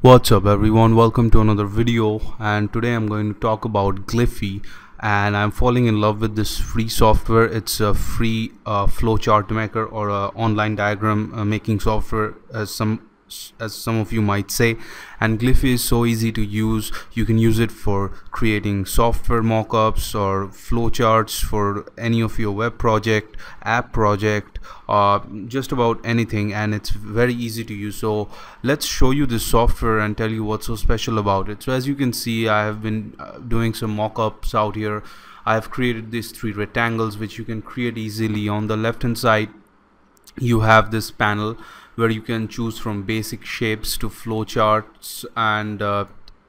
What's up everyone? Welcome to another video and today I'm going to talk about Gliffy and I'm falling in love with this free software. It's a free uh, flowchart maker or a online diagram uh, making software as some as some of you might say. And Gliffy is so easy to use. You can use it for creating software mockups or flowcharts for any of your web project app project uh, just about anything. And it's very easy to use. So let's show you this software and tell you what's so special about it. So as you can see I have been uh, doing some mockups out here. I have created these three rectangles which you can create easily. On the left hand side you have this panel where you can choose from basic shapes to flowcharts and uh,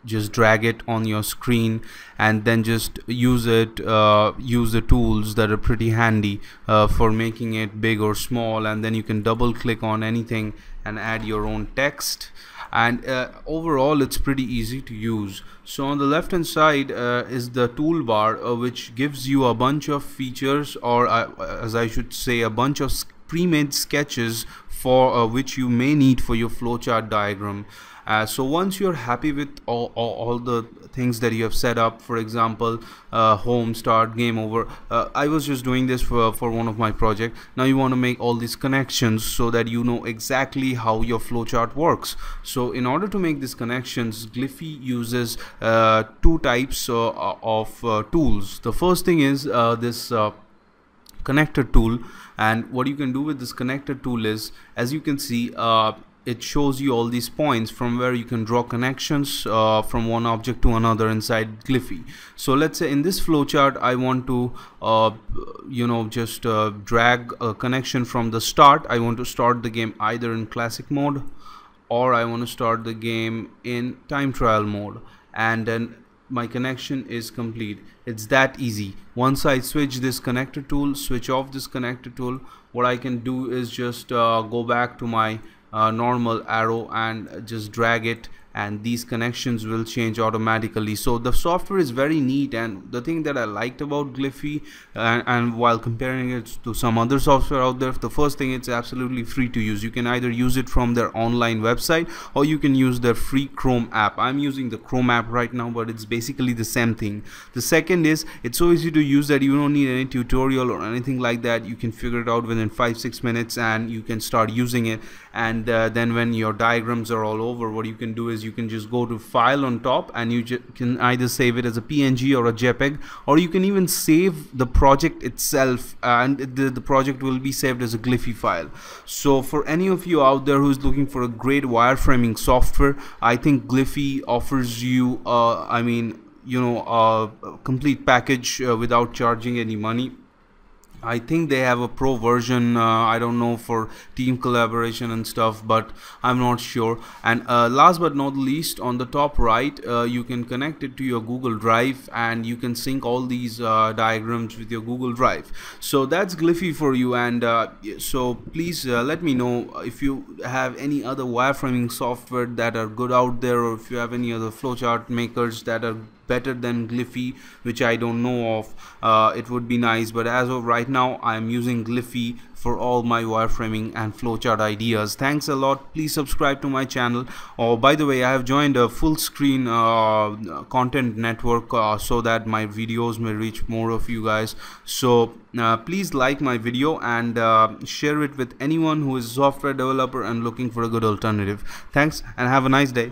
just drag it on your screen and then just use it uh, use the tools that are pretty handy uh, for making it big or small. And then you can double click on anything and add your own text. And uh, overall it's pretty easy to use. So on the left hand side uh, is the toolbar uh, which gives you a bunch of features or uh, as I should say a bunch of pre-made sketches for uh, which you may need for your flowchart diagram. Uh, so once you're happy with all, all, all, the things that you have set up for example uh, home start game over uh, I was just doing this for, for one of my project. Now you want to make all these connections so that you know exactly how your flowchart works. So in order to make these connections Gliffy uses uh, two types uh, of tools. The first thing is this connector tool and what you can do with this connector tool is as you can see uh, it shows you all these points from where you can draw connections uh, from one object to another inside Gliffy. So let's say in this flowchart I want to uh, you know just uh, drag a connection from the start. I want to start the game either in classic mode or I want to start the game in time trial mode and then my connection is complete. It's that easy. Once I switch this connector tool switch off this connector tool what I can do is just uh, go back to my uh, normal arrow and just drag it and these connections will change automatically. So the software is very neat and the thing that I liked about Gliffy and, and, while comparing it to some other software out there the first thing it's absolutely free to use. You can either use it from their online website or you can use their free Chrome app. I'm using the Chrome app right now but it's basically the same thing. The second is it's so easy to use that you don't need any tutorial or anything like that. You can figure it out within five six minutes and you can start using it. And uh, then when your diagrams are all over what you can do is is you can just go to file on top and you can either save it as a PNG or a JPEG or you can even save the project itself and the, the project will be saved as a Gliffy file. So for any of you out there who's looking for a great wireframing software I think Gliffy offers you uh, I mean you know a complete package uh, without charging any money I think they have a pro version uh, I don't know for team collaboration and stuff but I'm not sure. And uh, last but not least on the top right uh, you can connect it to your Google Drive and you can sync all these uh, diagrams with your Google Drive. So that's Gliffy for you and uh, so please uh, let me know if you have any other wireframing software that are good out there or if you have any other flowchart makers that are better than Gliffy which I don't know of. Uh, it would be nice but as of right now I am using Gliffy for all my wireframing and flowchart ideas. Thanks a lot. Please subscribe to my channel. Oh by the way I have joined a full screen uh, content network uh, so that my videos may reach more of you guys. So uh, please like my video and uh, share it with anyone who is a software developer and looking for a good alternative. Thanks and have a nice day